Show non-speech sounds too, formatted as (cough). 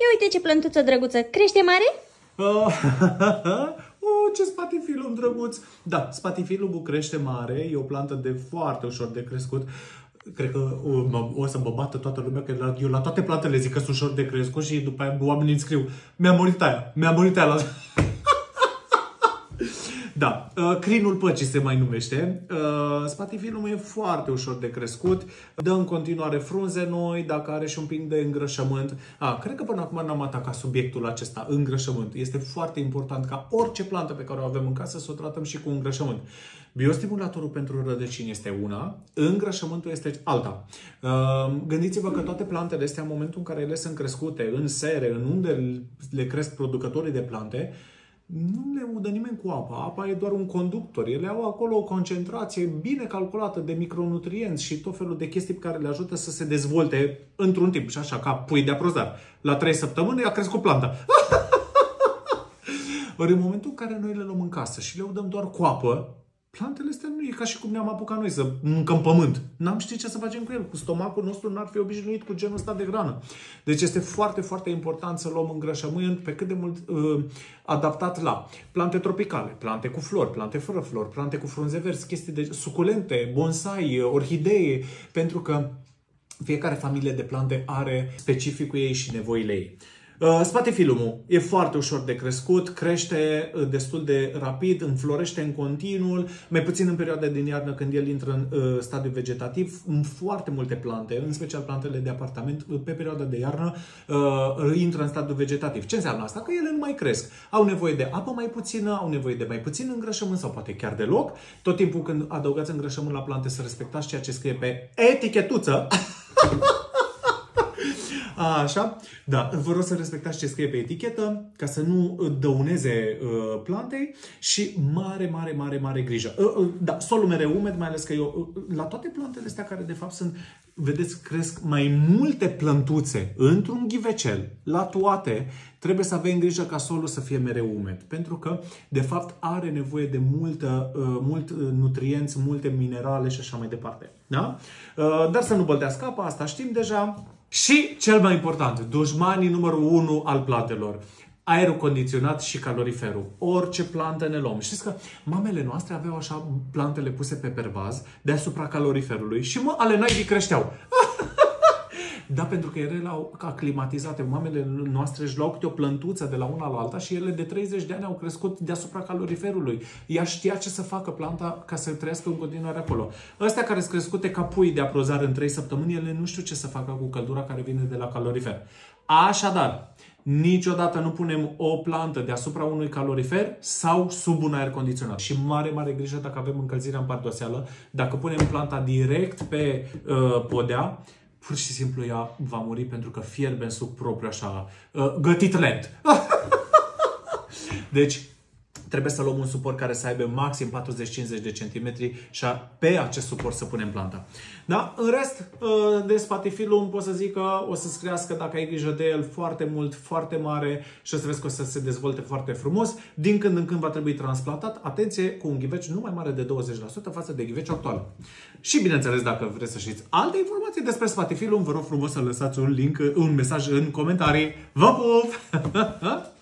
Ia uite ce plântuță drăguță. Crește mare? (laughs) oh, ce spatifilum drăguț! Da, spatifilumul crește mare, e o plantă de foarte ușor de crescut. Cred că o, mă, o să mă bată toată lumea, că la, eu la toate plantele zic că sunt ușor de crescut și după aia oamenii îmi scriu mi-a murit aia, mi-a murit aia la... (laughs) Da, uh, crinul păcii se mai numește. Uh, spatifilul e foarte ușor de crescut, dă în continuare frunze noi, dacă are și un pic de îngrășământ. A, cred că până acum n-am atacat subiectul acesta, îngrășământ. Este foarte important ca orice plantă pe care o avem în casă să o tratăm și cu îngrășământ. Biostimulatorul pentru rădăcini este una, îngrășământul este alta. Uh, gândiți-vă că toate plantele astea, în momentul în care ele sunt crescute, în sere, în unde le cresc producătorii de plante, nu le udă nimeni cu apa. Apa e doar un conductor. Ele au acolo o concentrație bine calculată de micronutrienți și tot felul de chestii care le ajută să se dezvolte într-un timp. Și așa, ca pui de aprozar. La 3 săptămâni a crescut planta. (laughs) Ori în momentul în care noi le luăm în casă și le udăm doar cu apă, Plantele astea nu e ca și cum ne-am apucat noi să mâncăm pământ. N-am ști ce să facem cu el. Cu stomacul nostru n-ar fi obișnuit cu genul ăsta de hrană. Deci este foarte, foarte important să luăm îngrășământ pe cât de mult uh, adaptat la plante tropicale, plante cu flori, plante fără flori, plante cu frunze verzi, chestii de suculente, bonsai, orhidee, pentru că fiecare familie de plante are specificul ei și nevoile ei. Uh, Spatifilumul e foarte ușor de crescut, crește uh, destul de rapid, înflorește în continuu, mai puțin în perioada din iarnă când el intră în uh, stadiu vegetativ. În foarte multe plante, în special plantele de apartament, pe perioada de iarnă intră în stadiu vegetativ. Ce înseamnă asta? Că ele nu mai cresc. Au nevoie de apă mai puțină, au nevoie de mai puțin îngrășământ sau poate chiar deloc. Tot timpul când adăugați îngrășământ la plante să respectați ceea ce scrie pe etichetuță. (laughs) A, așa? Da, vă rog să respectați ce scrie pe etichetă, ca să nu dăuneze uh, plantei și mare, mare, mare, mare grijă. Uh, uh, da, solul mereu umed, mai ales că eu, uh, la toate plantele astea care de fapt sunt, vedeți, cresc mai multe plântuțe într-un ghivecel, la toate, trebuie să avem grijă ca solul să fie mereu umed, pentru că, de fapt, are nevoie de multă, uh, mult uh, nutrienți, multe minerale și așa mai departe. Da? Uh, dar să nu băltească apa, asta știm deja. Și cel mai important, dușmanii numărul 1 al plantelor. Aerul condiționat și caloriferul. Orice plantă ne luăm. Știți că mamele noastre aveau așa plantele puse pe pervaz deasupra caloriferului și mă, ale naibii creșteau. Da, pentru că ele erau aclimatizate. Mamele noastre își luau câte o plântuță de la una la alta și ele de 30 de ani au crescut deasupra caloriferului. Ea știa ce să facă planta ca să trăiască în continuare acolo. Astea care sunt crescute ca pui de aprozar în 3 săptămâni, ele nu știu ce să facă cu căldura care vine de la calorifer. Așadar, niciodată nu punem o plantă deasupra unui calorifer sau sub un aer condiționat. Și mare, mare grijă dacă avem încălzirea în pardoseală, dacă punem planta direct pe uh, podea, pur și simplu ea va muri pentru că fierbe în suc propriu așa, uh, gătit lent. (laughs) deci, trebuie să luăm un suport care să aibă maxim 40-50 de centimetri și pe acest suport să punem planta. Da? În rest, ă, de spatifilum pot să zic că o să-ți crească, dacă ai grijă de el, foarte mult, foarte mare și o să vezi că o să se dezvolte foarte frumos. Din când în când va trebui transplantat. Atenție, cu un ghiveci nu mai mare de 20% față de ghiveci actual. Și bineînțeles, dacă vreți să știți alte informații despre spatifilum, vă rog frumos să lăsați un link, un mesaj în comentarii. Vă pup! (laughs)